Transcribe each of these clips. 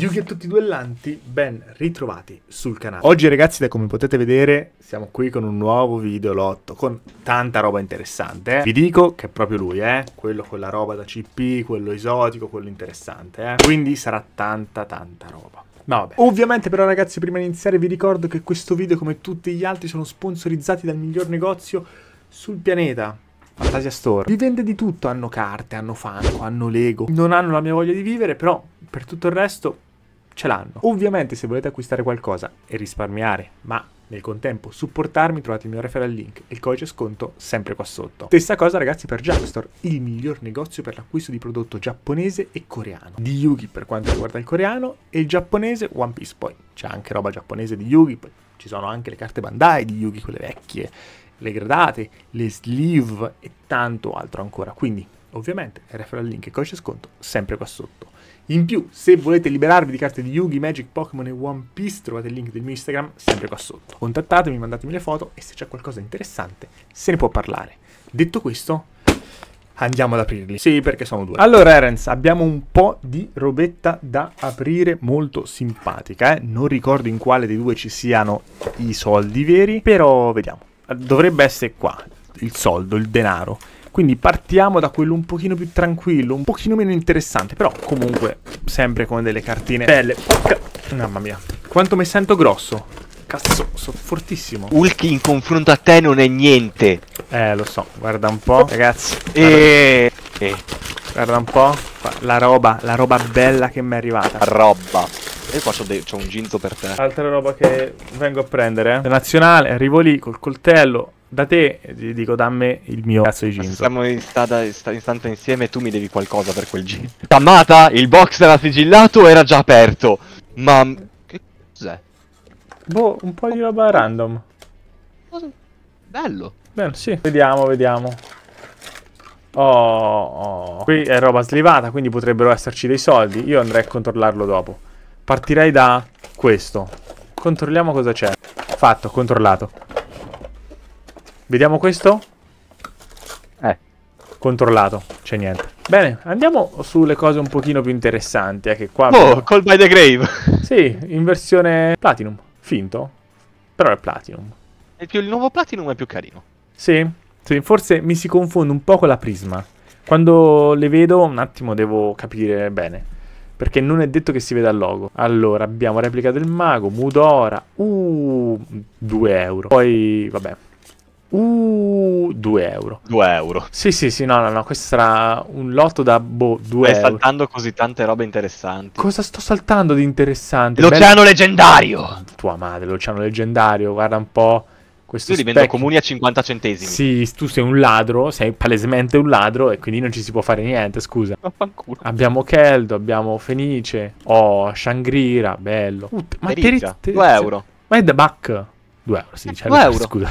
Yugi e tutti i duellanti, ben ritrovati sul canale. Oggi ragazzi, da come potete vedere, siamo qui con un nuovo video lotto, con tanta roba interessante. Eh? Vi dico che è proprio lui, eh? Quello con la roba da CP, quello esotico, quello interessante, eh? Quindi sarà tanta tanta roba. Ma vabbè. Ovviamente però ragazzi, prima di iniziare vi ricordo che questo video, come tutti gli altri, sono sponsorizzati dal miglior negozio sul pianeta. Fantasia Store. Vi vende di tutto, hanno carte, hanno Funko, hanno Lego. Non hanno la mia voglia di vivere, però per tutto il resto ce l'hanno. Ovviamente se volete acquistare qualcosa e risparmiare, ma nel contempo supportarmi trovate il mio referral link e il codice sconto sempre qua sotto. Stessa cosa ragazzi per Jackstore, il miglior negozio per l'acquisto di prodotto giapponese e coreano. Di Yugi per quanto riguarda il coreano e il giapponese One Piece. Poi c'è anche roba giapponese di Yugi, poi ci sono anche le carte Bandai di Yugi, quelle vecchie, le gradate, le sleeve e tanto altro ancora. Quindi ovviamente referral link e codice sconto sempre qua sotto. In più, se volete liberarvi di carte di Yugi, Magic, Pokémon e One Piece, trovate il link del mio Instagram sempre qua sotto. Contattatemi, mandatemi le foto e se c'è qualcosa di interessante se ne può parlare. Detto questo, andiamo ad aprirli. Sì, perché sono due. Allora, Erens, abbiamo un po' di robetta da aprire molto simpatica. Eh? Non ricordo in quale dei due ci siano i soldi veri, però vediamo. Dovrebbe essere qua, il soldo, il denaro. Quindi partiamo da quello un pochino più tranquillo, un pochino meno interessante, però comunque sempre con delle cartine belle. Porca... Mamma mia, quanto mi sento grosso. Cazzo, sono fortissimo. Hulk in confronto a te non è niente. Eh, lo so, guarda un po', ragazzi. E... e... Guarda un po', la roba, la roba bella che mi è arrivata. Roba. E qua c'ho, un ginzo per te. Altra roba che vengo a prendere, eh. Nazionale, arrivo lì col coltello, da te ti dico dammi il mio cazzo di jeans. Siamo in, stada, in stanza insieme e tu mi devi qualcosa per quel jeans. Tammata, il box era sigillato o era già aperto? Ma... Che cos'è? Boh, un po' di roba random. Bello. Bene, sì. Vediamo, vediamo. Oh, oh, qui è roba slivata, quindi potrebbero esserci dei soldi. Io andrei a controllarlo dopo. Partirei da questo. Controlliamo cosa c'è. Fatto, controllato. Vediamo questo? Eh. Controllato, c'è niente. Bene, andiamo sulle cose un pochino più interessanti. Eh, che qua oh, abbiamo... Call by the Grave. sì, in versione Platinum. Finto. Però è Platinum. Il, più, il nuovo Platinum è più carino. Sì, sì, forse mi si confonde un po' con la Prisma. Quando le vedo un attimo devo capire bene. Perché non è detto che si veda il logo. Allora, abbiamo replica del mago, Mudora. Uh, 2 euro. Poi, vabbè, Uh, 2 euro. 2 euro. Sì, sì, sì, no, no, no, questo sarà un lotto da, boh, 2 Stai euro. saltando così tante robe interessanti. Cosa sto saltando di interessante? L'oceano Bel... leggendario! Tua madre, l'oceano leggendario, guarda un po'. Questo Io li vendo comuni a 50 centesimi. Sì, tu sei un ladro, sei palesemente un ladro e quindi non ci si può fare niente, scusa. Vaffanculo. Abbiamo Keldo, abbiamo Fenice, oh, Shangri-La, bello. Uh, ma per 2 euro. Ma è da Buck. 2 euro, sì, 2 cioè, euro. Scusa.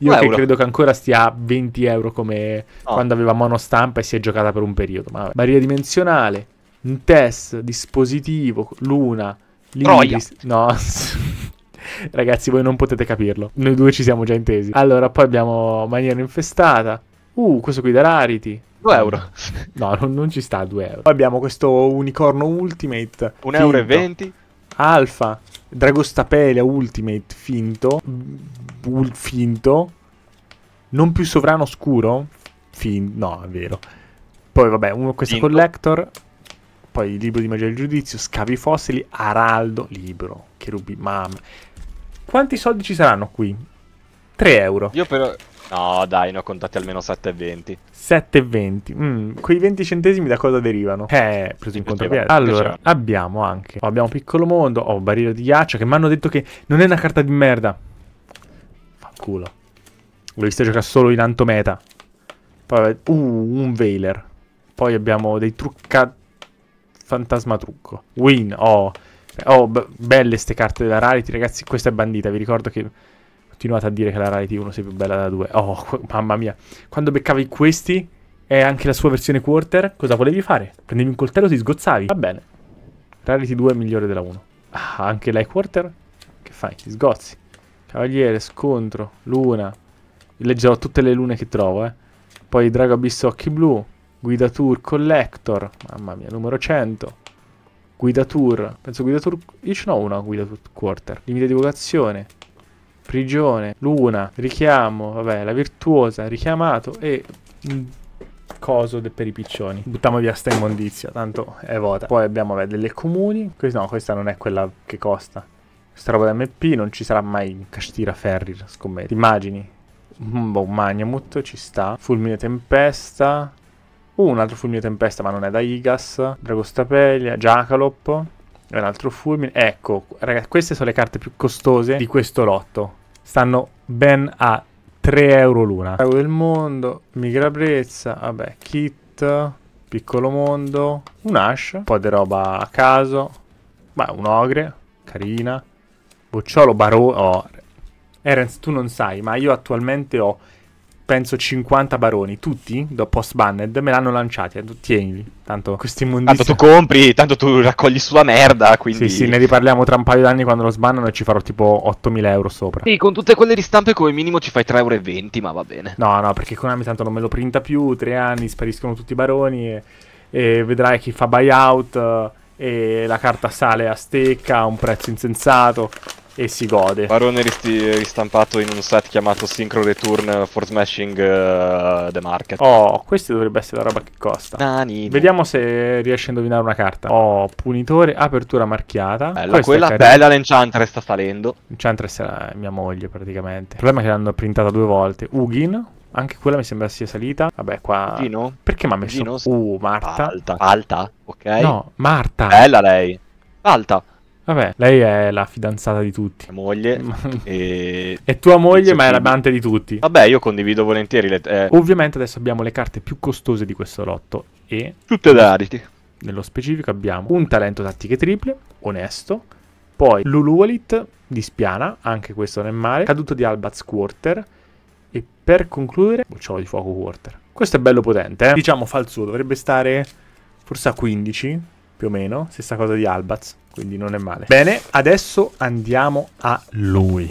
Io che credo che ancora stia a 20 euro come oh. quando aveva monostampa e si è giocata per un periodo. Ma Barriera dimensionale, un test, dispositivo, luna, l'Ibris. No. Ragazzi, voi non potete capirlo. Noi due ci siamo già intesi. Allora, poi abbiamo Maniera infestata. Uh, questo qui da Rarity. 2 euro. No, non, non, ci sta 2 euro. Poi abbiamo questo unicorno Ultimate. 1,20 euro. E 20. Alfa. Dragostapelia Ultimate finto. Bull finto. Non più sovrano scuro. Fin no, è vero. Poi vabbè, uno questo finto. collector. Poi il libro di magia del giudizio. Scavi fossili. Araldo. Libro. Cherubi. Mamma. Quanti soldi ci saranno qui? 3 euro. Io però... No, dai, ne ho contati almeno 7,20. 7,20. Mm, quei 20 centesimi da cosa derivano? Eh, preso in contropiede. Allora, abbiamo anche. Oh, abbiamo Piccolo Mondo. Ho oh, Barriera di Ghiaccio che mi hanno detto che non è una carta di merda. Culo. L'ho vista giocare solo in antometa. Poi, uh, un Veiler. Poi abbiamo dei trucca... Fantasma trucco. Win, oh. Oh, belle ste carte della Rarity, ragazzi. Questa è bandita. Vi ricordo che continuate a dire che la Rarity 1 sia più bella da 2. Oh, mamma mia. Quando beccavi questi e anche la sua versione quarter, cosa volevi fare? Prendevi un coltello e ti sgozzavi. Va bene. Rarity 2 è migliore della 1. Ah, anche la quarter? Che fai? Ti sgozzi. Cavaliere, scontro, luna. Leggerò tutte le lune che trovo, eh. Poi Drago Abisso Occhi Blu. Guida Tour Collector. Mamma mia, numero 100. Guida tour. Penso guida tour. Io ce n'ho una guida tour quarter. Limite di vocazione. Prigione. Luna. Richiamo. Vabbè, la virtuosa. Richiamato. E. coso per i piccioni. Buttiamo via sta immondizia. Tanto è vuota. Poi abbiamo vabbè, delle comuni. No, questa non è quella che costa. Questa roba da MP non ci sarà mai in Castira Ferri, scommetto. Immagini. Boh, Magnamut ci sta. Fulmine Tempesta. Uh, un altro fulmine tempesta, ma non è da Igas. Dragostapeglia, Jackalope. E un altro fulmine. Ecco, ragazzi, queste sono le carte più costose di questo lotto. Stanno ben a 3 euro l'una. Drago del mondo, Migrabrezza, vabbè, Kit, Piccolo mondo, un Ash, un po' di roba a caso. Ma un Ogre, carina. Bocciolo, Barone. Oh. Erens, tu non sai, ma io attualmente ho penso 50 baroni, tutti, post banned, me l'hanno lanciati, tienili, tanto questi Tanto immondizi... tu compri, tanto tu raccogli sulla merda, quindi... Sì, sì, ne riparliamo tra un paio d'anni quando lo sbannano e ci farò tipo 8000 euro sopra. Sì, con tutte quelle ristampe come minimo ci fai 3,20 euro, ma va bene. No, no, perché Konami tanto non me lo printa più, tre anni, spariscono tutti i baroni e, e vedrai chi fa buyout e la carta sale a stecca a un prezzo insensato e si gode. Barone ristampato in un set chiamato Synchro Return for Smashing eh, the Market. Oh, questa dovrebbe essere la roba che costa. Nani. Vediamo se riesce a indovinare una carta. Oh, punitore, apertura marchiata. Bella, Questa è quella bella l'Enchantress sta salendo. Enchantress era mia moglie praticamente. Il problema è che l'hanno printata due volte. Ugin, anche quella mi sembra sia salita. Vabbè, qua... Gino? Perché mi ha messo... Gino? Uh, Marta. Alta. Alta, ok. No, Marta. Bella lei. Alta. Vabbè, lei è la fidanzata di tutti. Mia moglie. e... È tua moglie, ma è l'amante di tutti. Vabbè, io condivido volentieri le... eh, Ovviamente adesso abbiamo le carte più costose di questo lotto e tutte da rarity. nello specifico abbiamo un talento tattiche triple, onesto, poi Lulualit di Spiana, anche questo non è male, caduto di Albaz Quarter per concludere Bocciolo di Fuoco Quarter. Questo è bello potente, eh? Diciamo falso, dovrebbe stare forse a 15 più o meno, stessa cosa di Albaz, quindi non è male. Bene, adesso andiamo a lui.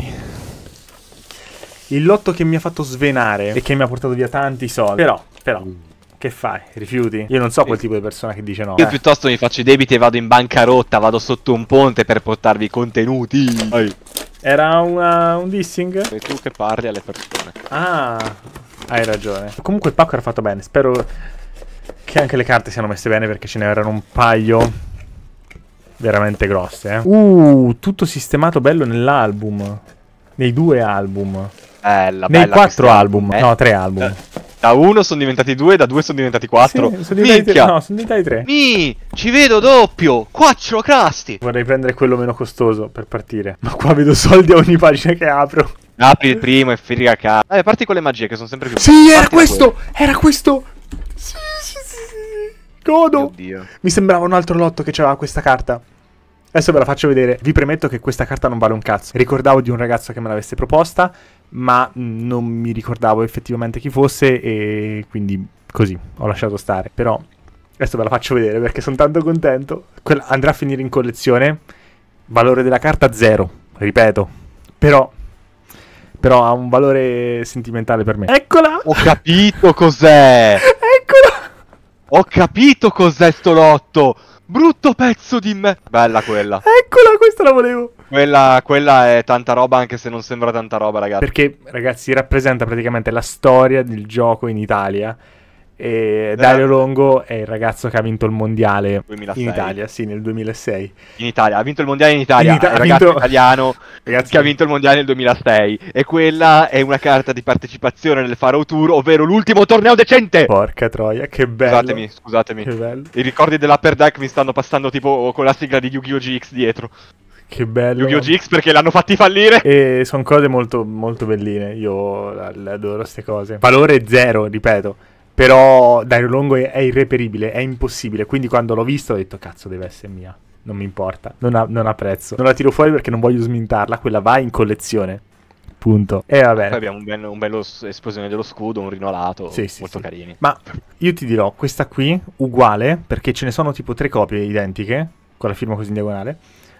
Il lotto che mi ha fatto svenare e che mi ha portato via tanti soldi. Però, però, che fai? Rifiuti? Io non so quel tipo di persona che dice no. Io eh. piuttosto mi faccio i debiti e vado in bancarotta, vado sotto un ponte per portarvi contenuti. Ehi, Era una- un dissing? sei tu che parli alle persone. Ah, hai ragione. Comunque il pacco era fatto bene. Spero che anche le carte siano messe bene perché ce ne erano un paio veramente grosse. Eh. Uh, tutto sistemato bello nell'album. Nei due album. Bella, Nei bella quattro album. eh. No, tre album. Eh, Da uno sono diventati due, da due sono diventati quattro. Sì, sono diventati tre. No, sono diventati tre. Mi, ci vedo doppio. Quattro crasti. Vorrei prendere quello meno costoso per partire. Ma qua vedo soldi a ogni pagina che apro. Apri il primo e friga ca. Eh, parti con le magie che sono sempre più. Sì, era questo! Era questo! Sì, sì, sì, sì. Godo! Oddio. Mi sembrava un altro lotto che c'aveva questa carta. Adesso ve la faccio vedere. Vi premetto che questa carta non vale un cazzo. Ricordavo di un ragazzo che me l'avesse proposta, ma non mi ricordavo effettivamente chi fosse e quindi così ho lasciato stare. Però adesso ve la faccio vedere perché sono tanto contento. Quella andrà a finire in collezione. Valore della carta zero, ripeto. Però però ha un valore sentimentale per me. Eccola! Ho capito cos'è. Eccola! Ho capito cos'è sto lotto. Brutto pezzo di me. Bella quella. Eccola, questa la volevo. Quella, quella è tanta roba anche se non sembra tanta roba, ragazzi. Perché, ragazzi, rappresenta praticamente la storia del gioco in Italia. E Dario Longo è il ragazzo che ha vinto il mondiale 2006. in Italia, sì, nel 2006. In Italia, ha vinto il mondiale in Italia. In Ita- il ragazzo vinto- italiano Ragazzi, che ha vinto il mondiale nel 2006. E quella è una carta di partecipazione nel Faro Tour, ovvero l'ultimo torneo decente. Porca troia, che bello. Scusatemi, scusatemi. Bello. I ricordi dell'Upper Deck mi stanno passando tipo con la sigla di Yu-Gi-Oh! GX dietro. Che bello. Yu-Gi-Oh! GX perché l'hanno fatti fallire. E sono cose molto, molto belline. Io adoro queste cose. Valore zero, ripeto. Però Dario Longo è, è irreperibile, è impossibile. Quindi quando l'ho visto ho detto, cazzo, deve essere mia. Non mi importa. Non ha, non ha prezzo. Non la tiro fuori perché non voglio smintarla. Quella va in collezione. Punto. E va Poi abbiamo un, bello, un bello esplosione dello scudo, un rinolato, Sì, sì, molto sì. carini. Ma io ti dirò, questa qui, uguale, perché ce ne sono tipo tre copie identiche, con la firma così in diagonale.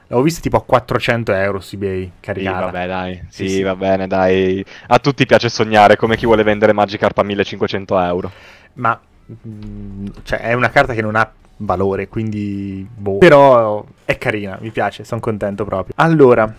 L'avevo vista tipo a 400 euro su eBay, Sì, caricata. vabbè, dai. Sì, Sì, sì. va bene, dai. A tutti piace sognare, come chi vuole vendere Magikarp a 1500 euro. Ma, mm, cioè, è una carta che non ha valore, quindi boh. Però è carina, mi piace, sono contento proprio. Allora,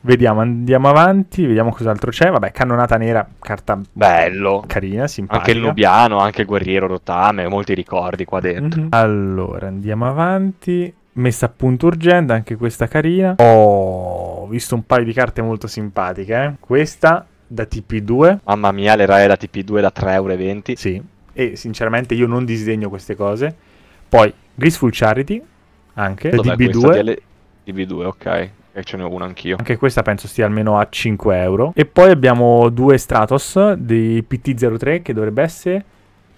vediamo, andiamo avanti, vediamo cos'altro c'è. Vabbè, cannonata nera, carta Bello. carina, simpatica. Anche il Nubiano, anche il Guerriero Rotame, molti ricordi qua dentro. Mhm. Allora, andiamo avanti. Messa a punto urgente, anche questa carina. Ho visto un paio di carte molto simpatiche. eh. Questa da TP2. Mamma mia, le rae da TP2 da 3,20€. Sì, e sinceramente io non disdegno queste cose. Poi Graceful Charity, anche, da Dov'è DB2. questa? DL DB2, ok. E ce n'è una anch'io. Anche questa penso stia almeno a 5 euro. E poi abbiamo due Stratos di PT03 che dovrebbe essere...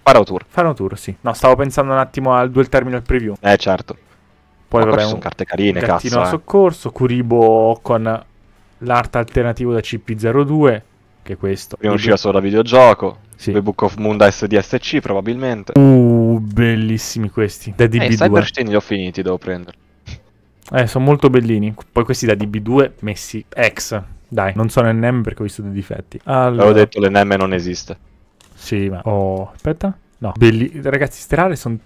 Parautour. Fare un tour, sì. No, stavo pensando un attimo al Dual Terminal Preview. Eh, certo. Poi vabbè, sono un carte carine, gattino cazzo. eh. soccorso, Kuribo con l'art alternativo da CP02, che è questo. Prima uscirà solo da videogioco. Sì. The Book of Moon da SDSC probabilmente. Uh, bellissimi questi. Da Eh, i DB2. Cyberstein li ho finiti, devo prendere. Eh, sono molto bellini. Poi questi da DB2 messi X. Dai, non sono NM perché ho visto dei difetti. Allora, Avevo detto l'NM non esiste. Sì, ma... Oh, aspetta. No, belli... Ragazzi, ste rare sono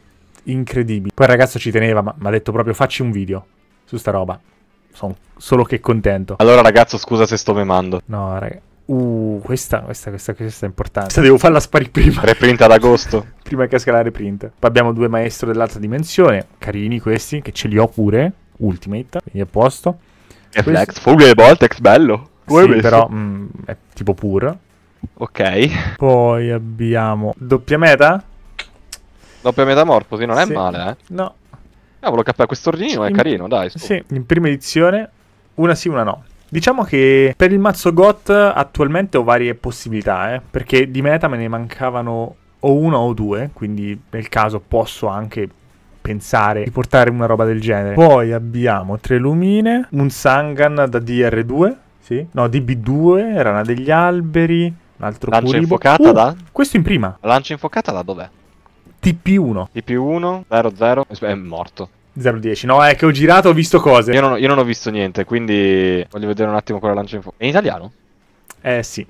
incredibili. Poi il ragazzo ci teneva, ma mi ha detto proprio facci un video su sta roba. Sono solo che contento. Allora ragazzo, scusa se sto memando. No, raga. Uh, questa, questa, questa, questa è importante. Questa devo farla sparire prima. Reprint ad agosto. prima che esca la reprint. Poi abbiamo due maestro dell'altra dimensione. Carini questi, che ce li ho pure. Ultimate, quindi a posto. E Flex, Full Voltex, bello. Come sì, però mm, è tipo pur. Ok. Poi abbiamo doppia meta? Doppia metamorfosi, non è Sì. male, eh. No. Cavolo, cappè, questo ordinino è In- carino, dai. su. Sì, in prima edizione una sì, una no. Diciamo che per il mazzo GOT attualmente ho varie possibilità, eh, perché di meta me ne mancavano o una o due, quindi nel caso posso anche pensare di portare una roba del genere. Poi abbiamo tre lumine, un Sangan da DR2, sì, no, DB2, Rana degli alberi, un altro Lancia Kuribo. infocata Uh, da? Questo in prima, La lancia infocata da dov'è? TP1, TP1, 0-0, è morto. 010. No, è che ho girato, ho visto cose. Io non, io non ho visto niente, quindi voglio vedere un attimo quella lancia infocata. È in italiano? Eh sì,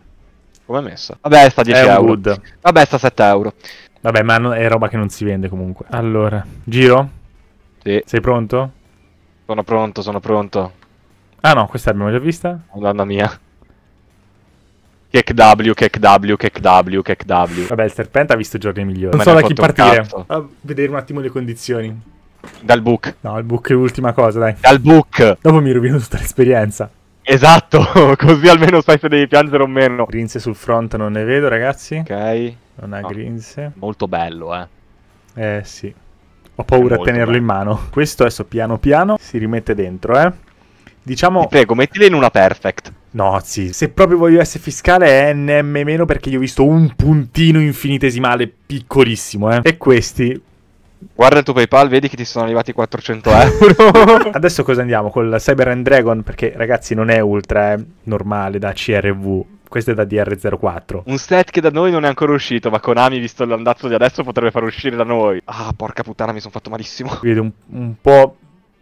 Come è messa? Vabbè, sta a 10 è un euro. good. Vabbè, sta a 7 euro. Vabbè, ma è roba che non si vende comunque. Allora, giro? Sì, Sei pronto? sono pronto, sono pronto. Ah no, questa l'abbiamo già vista? Madonna mia. Kick W, kick W. Vabbè, il serpente ha visto giorni migliori. Non so da chi partire. A vedere un attimo le condizioni. Dal book. No, il book è l'ultima cosa, dai. Dal book. Dopo mi rovino tutta l'esperienza. Esatto, così almeno sai se devi piangere o meno. Grinze sul front non ne vedo, ragazzi. Ok. Non ha No. grinze. Molto bello, eh. Eh sì. Ho paura a tenerlo bello. in mano. Questo adesso piano piano si rimette dentro, eh. Diciamo... Ti prego, mettile in una perfect. No, sì. Se proprio voglio essere fiscale è NM meno perché io ho visto un puntino infinitesimale piccolissimo, eh. E questi. Guarda il tuo PayPal, vedi che ti sono arrivati 400 euro. Adesso cosa andiamo? Col Cyber and Dragon? Perché ragazzi non è ultra, è normale da CRV. Questo è da DR04. Un set che da noi non è ancora uscito, ma Konami, visto l'andazzo di adesso, potrebbe far uscire da noi. Ah, porca puttana, mi sono fatto malissimo. Vedo un, un po'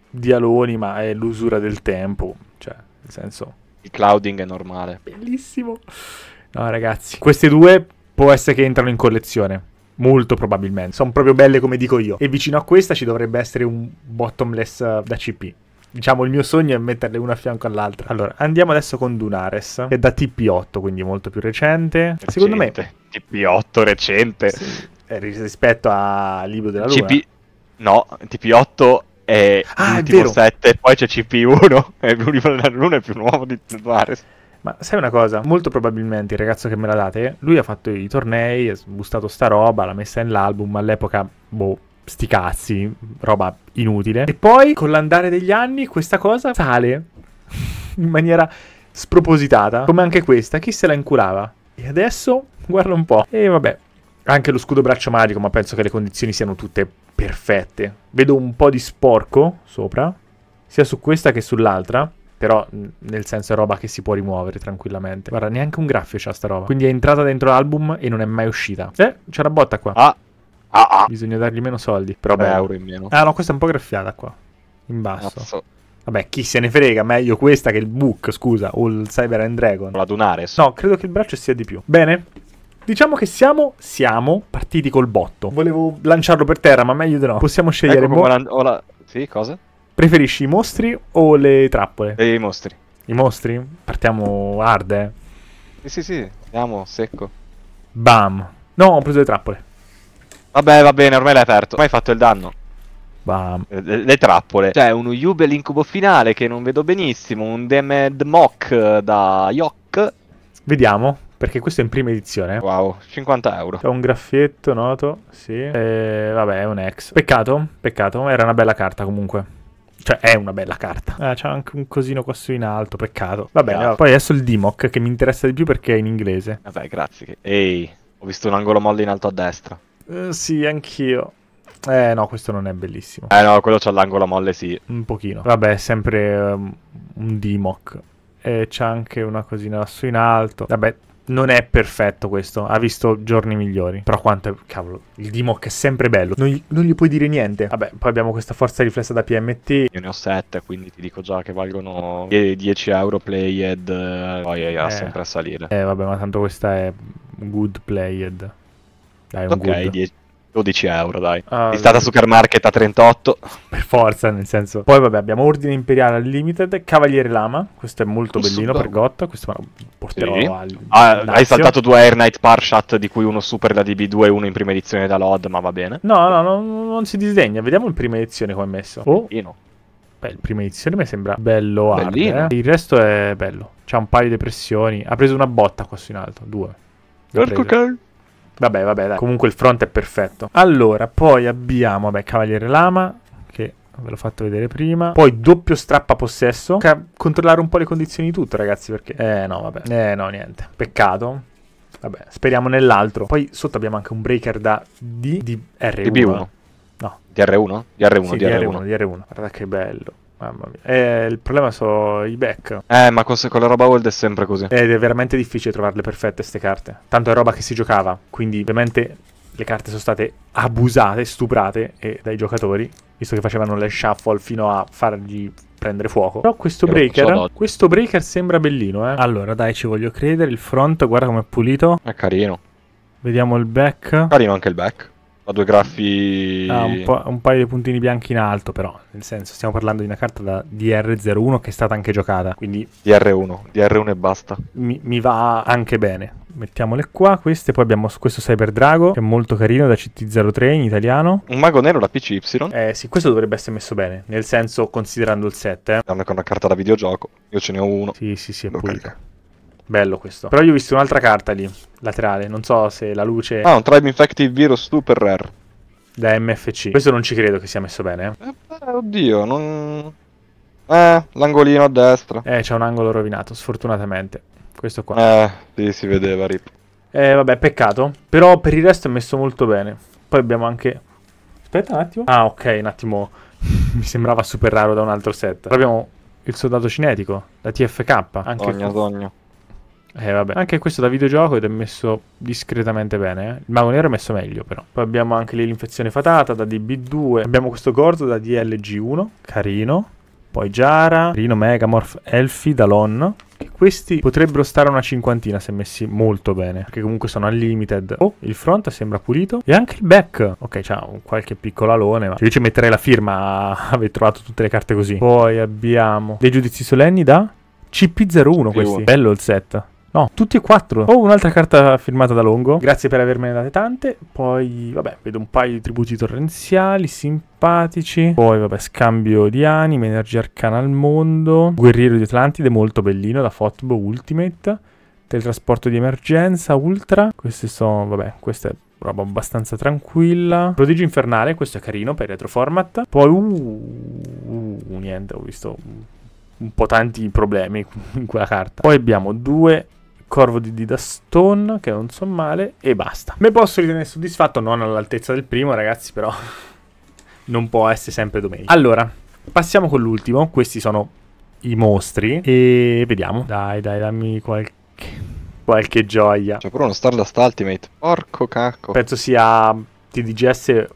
di aloni, ma è l'usura del tempo. Cioè, nel senso... Il clouding è normale. Bellissimo. No, ragazzi. Queste due può essere che entrano in collezione. Molto probabilmente. Sono proprio belle come dico io. E vicino a questa ci dovrebbe essere un bottomless eh, da CP. Diciamo, il mio sogno è metterle una a fianco all'altra. Allora, andiamo adesso con Dunares, che è da TP8, quindi molto più recente. Secondo me, Recente. TP8 recente. sì, eh, ris- rispetto a Libro della Luna. CP... No, TP8 è Ah, è l'ultimo vero. 7, poi c'è CP1. E l'unico della Luna è più nuovo di Duares. Ma sai una cosa? Molto probabilmente il ragazzo che me la date, lui ha fatto i tornei, ha bustato sta roba, l'ha messa nell'album, all'epoca, boh, sti cazzi, roba inutile. E poi, con l'andare degli anni, questa cosa sale in maniera spropositata, come anche questa, chi se la inculava? E adesso, guarda un po'. E vabbè, anche lo scudo braccio magico, ma penso che le condizioni siano tutte perfette. Vedo un po' di sporco sopra, sia su questa che sull'altra. Però, nel senso, è roba che si può rimuovere tranquillamente. Guarda, neanche un graffio c'ha sta roba. Quindi è entrata dentro l'album e non è mai uscita. Eh, c'è una botta qua. Ah, ah, ah. Bisogna dargli meno soldi. Però beh, euro in meno. Ah, no, questa è un po' graffiata qua. In basso. Cazzo. Vabbè, chi se ne frega, meglio questa che il book, scusa, o il Cyber and Dragon. La Dunares. No, credo che il braccio sia di più. Bene. Diciamo che siamo, siamo partiti col botto. Volevo lanciarlo per terra, ma meglio di no. Possiamo scegliere... Ecco mo- la- la- Sì, cosa? Preferisci i mostri o le trappole? E i mostri. I mostri? Partiamo hard, eh. Sì, sì, sì, andiamo, secco. Bam. No, ho preso le trappole. Vabbè, va bene, ormai l'hai aperto. Ormai hai fatto il danno. Bam. Eh, Le, le trappole. Cioè, uno Jubel incubo finale che non vedo benissimo. Un Demed Mock da Yok. Vediamo, perché questo è in prima edizione. eh. Wow, 50 euro. C'è un graffietto noto, sì. Eh, vabbè, è un ex. Peccato, peccato, era una bella carta comunque. Cioè, è una bella carta. Ah, c'è anche un cosino qua su in alto, peccato. Va bene, Yeah. poi adesso il Dimok, che mi interessa di più perché è in inglese. Vabbè, grazie. che- Ehi, ho visto un angolo molle in alto a destra. Eh, sì, anch'io. Eh, no, questo non è bellissimo. Eh no, quello c'ha l'angolo molle, sì. Un pochino. Vabbè, è sempre um, un Dimok. E c'è anche una cosina lassù in alto. Vabbè, non è perfetto questo. Ha visto giorni migliori. Però quanto è... Cavolo, il Dimok è sempre bello. Non gli, non gli puoi dire niente. Vabbè, poi abbiamo questa forza riflessa da PMT. Io ne ho 7, quindi ti dico già che valgono die- 10 euro played. eh, Poi va Eh. sempre a salire. Eh, vabbè, ma tanto questa è good played. Dai, un ok, good. 10 12 euro, dai. Ah, È stata Supermarket a 38. Per forza, nel senso. Poi, vabbè, abbiamo Ordine Imperiale Unlimited, Cavaliere Lama. Questo è molto Questo bellino per. Gotta. Questo me lo porterò Sì. al. Ah, hai saltato due Air Knight Parshat, di cui uno super da DB2 e uno in prima edizione da LOD, ma va bene. No, no, no, non si disdegna. Vediamo in prima edizione come è messo. Oh, Bellino. beh, il prima edizione mi sembra bello hard. Eh. Il resto è bello. C'ha un paio di pressioni. Ha preso una botta qua su in alto. Due. Porco Vabbè, vabbè, dai. Comunque il front è perfetto. Allora, poi abbiamo, vabbè, Cavaliere Lama, che ve l'ho fatto vedere prima. Poi doppio strappa possesso. Ca- controllare un po' le condizioni di tutto, ragazzi, perché... Eh, no, vabbè. Eh, no, niente. Peccato. Vabbè, speriamo nell'altro. Poi sotto abbiamo anche un breaker da D di R1. DB1. No. DR1? DR1, Sì, DR1. DR1, DR1. Guarda che bello. Mamma mia. Eh, il problema sono i back. Eh, ma con, con la roba old è sempre così. Ed è veramente difficile trovarle perfette queste carte. Tanto è roba che si giocava, quindi ovviamente le carte sono state abusate, stuprate e dai giocatori, visto che facevano le shuffle fino a fargli prendere fuoco. Però questo breaker, questo breaker sembra bellino, eh. Allora, dai, ci voglio credere, il front, guarda com'è pulito. È carino. Vediamo il back. Carino anche il back. Ha due graffi... Ha un, un paio di puntini bianchi in alto, però, nel senso, stiamo parlando di una carta da DR01 che è stata anche giocata, quindi DR1. DR1 e basta. mi, mi va anche bene. Mettiamole qua, queste. Poi abbiamo questo Cyber Drago, che è molto carino, da CT03 in italiano. Un mago nero da PCY. Eh sì, questo dovrebbe essere messo bene, nel senso considerando il set, eh. Danno con una carta da videogioco. Io ce ne ho uno. Sì, sì, sì, è pulito. Bello questo. Però io ho visto un'altra carta lì, laterale, non so se la luce Ah, un Tribe Infective Virus super rare. da MFC. Questo non ci credo che sia messo bene, Eh, beh, oddio, non... Eh, l'angolino a destra. eh. C'è un angolo rovinato, sfortunatamente. Questo qua. Eh, sì, si vedeva, rip. Eh, vabbè, peccato. Però per il resto è messo molto bene. Poi abbiamo anche. Aspetta un attimo. Ah, ok, un attimo. Mi sembrava super raro da un altro set. Poi abbiamo il soldato cinetico, da TFK. Anche, Sogno, sogno. Eh, vabbè. anche questo da videogioco ed è messo discretamente bene. eh. Il mago nero è messo meglio, però. Poi abbiamo anche lì l'infezione fatata da DB2. Abbiamo questo Gordo da DLG1. Carino. Poi Jara, Rino Megamorph, Elfi, Dalon. Che questi potrebbero stare una cinquantina se messi molto bene. Perché comunque sono unlimited. Oh, il front sembra pulito. E anche il back. Ok, c'ha un qualche piccolo alone. Ma io ci metterei la firma a aver trovato tutte le carte così. Poi abbiamo dei giudizi solenni da CP01 questi. Bello il set. No, tutti e quattro. Oh, un'altra carta firmata da Longo. Grazie per avermene date tante. Poi, vabbè, vedo un paio di tributi torrenziali, simpatici. Poi, vabbè, scambio di anime, energia arcana al mondo. Guerriero di Atlantide, molto bellino, da Fotbo Ultimate. Teletrasporto di emergenza, Ultra. Queste sono, vabbè, questa è roba abbastanza tranquilla. Prodigio infernale, questo è carino per retro format. Poi, uh, uh, niente, ho visto un po' tanti problemi in quella carta. Poi abbiamo due Corvo di Dida Stone, che non so male, e basta. Me posso ritenere soddisfatto, non all'altezza del primo, ragazzi, però non può essere sempre domenica. Allora, passiamo con l'ultimo. Questi sono i mostri. E vediamo. Dai, dai, dammi qualche, qualche gioia. C'è pure uno Stardust Ultimate. Porco cacco. Penso sia TDGS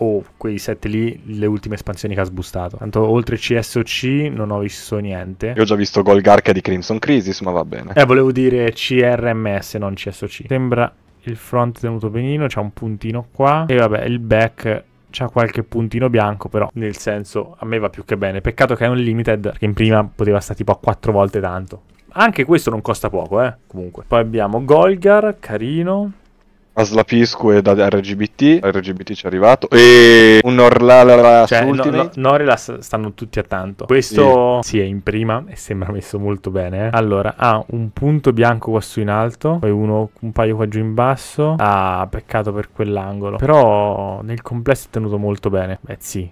o quei set lì, le ultime espansioni che ha sbustato. Tanto oltre CSOC non ho visto niente. Io ho già visto Golgarca di Crimson Crisis, ma va bene. Eh, volevo dire CRMS, non CSOC. Sembra il front tenuto benino, c'ha un puntino qua. E vabbè, il back c'ha qualche puntino bianco, però nel senso a me va più che bene. Peccato che è un limited, perché in prima poteva stare tipo a quattro volte tanto. Anche questo non costa poco, eh, comunque. Poi abbiamo Golgar, carino. Aslapiscu è da RGBT, RGBT ci è arrivato. E un Orlala Cioè, su no, Ultimate. no, Norelas stanno tutti a tanto. Questo sì. è in prima e sembra messo molto bene. eh. Allora, ha un punto bianco qua su in alto, poi uno, un paio qua giù in basso. Ah, peccato per quell'angolo. Però nel complesso è tenuto molto bene. Beh, sì.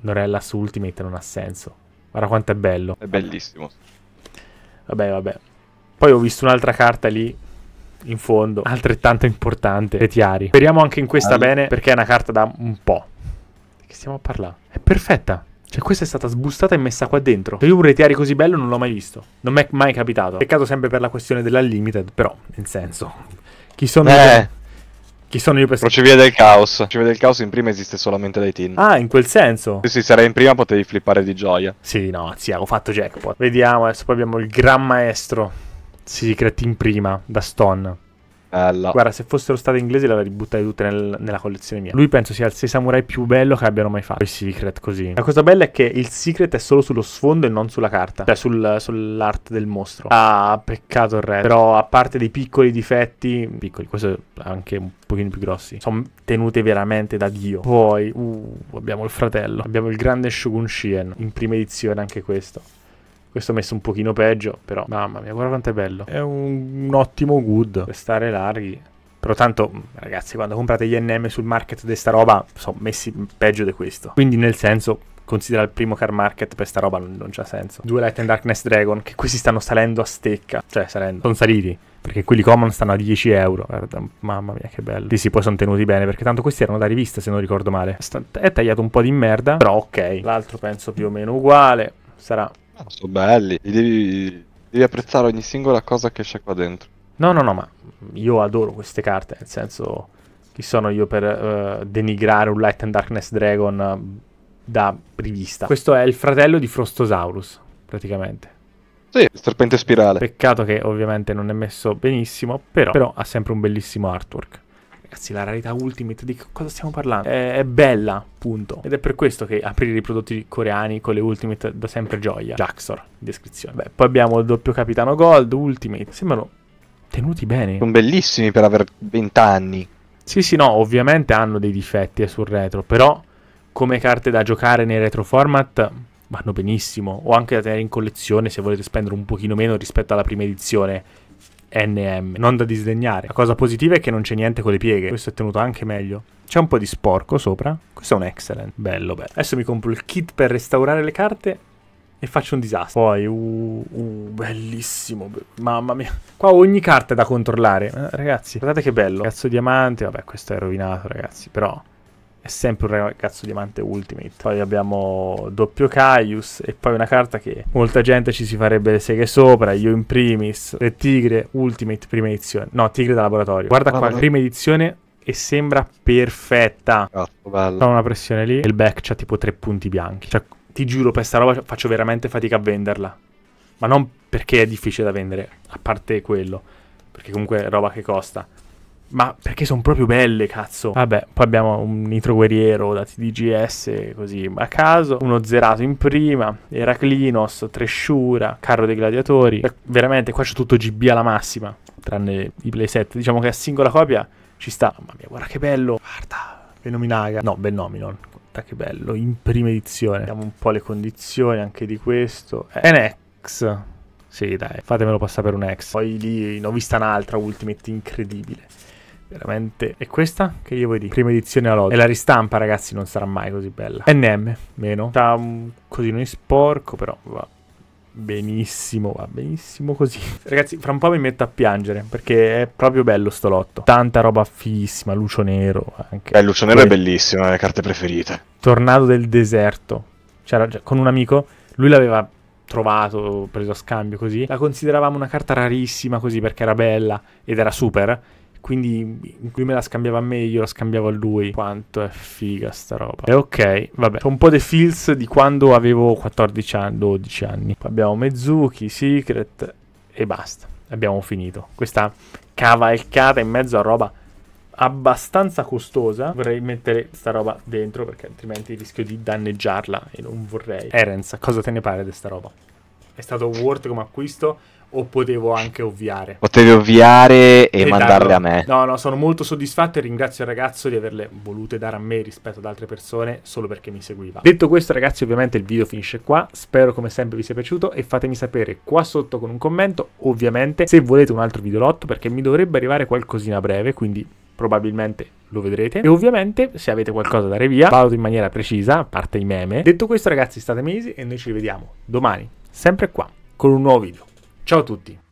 Norelas Ultimate non ha senso. Guarda quanto è bello. È bellissimo. Vabbè, vabbè. Poi ho visto un'altra carta lì in fondo, altrettanto importante, Retiari. Speriamo anche in questa Al- bene perché è una carta da un po'. Di che stiamo a parlare? È perfetta. Cioè, questa è stata sbustata e messa qua dentro. Io un Retiari così bello non l'ho mai visto. Non mi è mai capitato. Peccato sempre per la questione della limited, però, nel senso. Chi sono io? Eh, Chi sono io per Crocevia del caos. Crocevia del caos in prima esiste solamente dai tin. Ah, in quel senso. Sì, sì, se era in prima potevi flippare di gioia. Sì, no, sì, ho fatto jackpot. Vediamo, adesso poi abbiamo il Gran Maestro. Secret in prima, da Stone. Bella. Guarda, se fossero state inglesi le avrei buttate tutte nel- nella collezione mia. Lui penso sia il 6 samurai più bello che abbiano mai fatto. Il secret così. La cosa bella è che il secret è solo sullo sfondo e non sulla carta. Cioè sul- sull'art del mostro. Ah, peccato il re. Però a parte dei piccoli difetti, piccoli, questo anche un pochino più grossi, sono tenute veramente da dio. Poi, uh, abbiamo il fratello. Abbiamo il grande Shogun Shien. In prima edizione anche questo. Questo messo un pochino peggio, però mamma mia, guarda quanto è bello. È un, un ottimo good per stare larghi. Però tanto, ragazzi, quando comprate gli NM sul market di sta roba, sono messi peggio di questo. Quindi, nel senso, considera il primo car market per sta roba, non, non c'ha senso. Due Light and Darkness Dragon, che questi stanno salendo a stecca. Cioè, salendo. Sono saliti. Perché quelli common stanno a 10 euro. Guarda, mamma mia, che bello. Sì, sì, poi sono tenuti bene. Perché tanto questi erano da rivista, se non ricordo male. Sta- è tagliato un po' di merda. Però, ok. L'altro penso più o meno uguale. Sarà Ah, sono belli. Li devi, devi apprezzare ogni singola cosa che c'è qua dentro. No, no, no, ma io adoro queste carte, nel senso, chi sono io per eh, denigrare un Light and Darkness Dragon eh, da rivista? Questo è il fratello di Frostosaurus, praticamente. Sì, il serpente spirale. Peccato che ovviamente non è messo benissimo, però, però ha sempre un bellissimo artwork. Ragazzi, la rarità Ultimate, di cosa stiamo parlando? È, è bella, punto. Ed è per questo che aprire i prodotti coreani con le Ultimate dà sempre gioia. Jaxor, in descrizione. Beh, poi abbiamo il doppio Capitano Gold, Ultimate. Sembrano tenuti bene. Sono bellissimi per aver 20 anni. Sì, sì, no, ovviamente hanno dei difetti eh, sul retro, però come carte da giocare nei retro format vanno benissimo, o anche da tenere in collezione se volete spendere un pochino meno rispetto alla prima edizione NM, non da disdegnare. La cosa positiva è che non c'è niente con le pieghe, questo è tenuto anche meglio. C'è un po' di sporco sopra, questo è un excellent, bello bello. Adesso mi compro il kit per restaurare le carte e faccio un disastro. Poi, uh, uh, bellissimo, be- mamma mia. Qua ogni carta è da controllare. Eh, ragazzi, guardate che bello. Cazzo diamante, vabbè, questo è rovinato, ragazzi, però è sempre un ragazzo diamante ultimate. Poi abbiamo doppio Caius e poi una carta che molta gente ci si farebbe le seghe sopra, io in primis, Red Tigre Ultimate prima edizione. No, Tigre da laboratorio. Guarda qua, prima edizione e sembra perfetta. Cazzo, Fa bello. una pressione lì e il back c'ha tipo tre punti bianchi. Cioè, ti giuro, per sta roba faccio veramente fatica a venderla. Ma non perché è difficile da vendere, a parte quello. Perché comunque è roba che costa. Ma perché sono proprio belle, cazzo. Vabbè, poi abbiamo un nitro guerriero da TDGS, così a caso. Uno zerato in prima. Eraclinos, Tresciura, Carro dei Gladiatori. Veramente, qua c'è tutto GB alla massima. Tranne i playset. Diciamo che a singola copia ci sta. Mamma mia, guarda che bello. Guarda, Venominaga. No, Venominon. Guarda che bello. In prima edizione. Vediamo un po' le condizioni anche di questo. Eh, NX. Sì, dai, fatemelo passare per un X. Poi lì ne ho vista un'altra Ultimate incredibile. Veramente. E questa? Che io vuoi dire? Prima edizione alla E la ristampa, ragazzi, non sarà mai così bella. NM, meno. C'ha un cosino in sporco, però va benissimo, va benissimo così. Ragazzi, fra un po' mi metto a piangere, perché è proprio bello sto lotto. Tanta roba fighissima, lucio nero anche. Eh, Lucio Nero è Poi- bellissimo, è una delle carte preferite. Tornado del deserto. C'era già- con un amico, lui l'aveva trovato, preso a scambio così. La consideravamo una carta rarissima così perché era bella ed era super. Quindi lui me la scambiava a me, io la scambiavo a lui. Quanto è figa sta roba. E ok, vabbè. C'ho un po' di feels di quando avevo 14 anni, 12 anni. Abbiamo Mezuki, Secret e basta. abbiamo finito. Questa cavalcata in mezzo a roba abbastanza costosa. Vorrei mettere sta roba dentro perché altrimenti rischio di danneggiarla e non vorrei. Erenz, cosa te ne pare di sta roba? È stato worth come acquisto o potevo anche ovviare? Potevi ovviare e, E mandarle darlo. a me. No, no, sono molto soddisfatto e ringrazio il ragazzo di averle volute dare a me rispetto ad altre persone solo perché mi seguiva. Detto questo, ragazzi, ovviamente il video finisce qua. Spero come sempre vi sia piaciuto e fatemi sapere qua sotto con un commento, ovviamente, se volete un altro videolotto perché mi dovrebbe arrivare qualcosina a breve, quindi probabilmente lo vedrete. E ovviamente, se avete qualcosa da revia, valuto in maniera precisa, a parte i meme. Detto questo, ragazzi, state mesi e noi ci rivediamo domani, sempre qua, con un nuovo video. Ciao a tutti!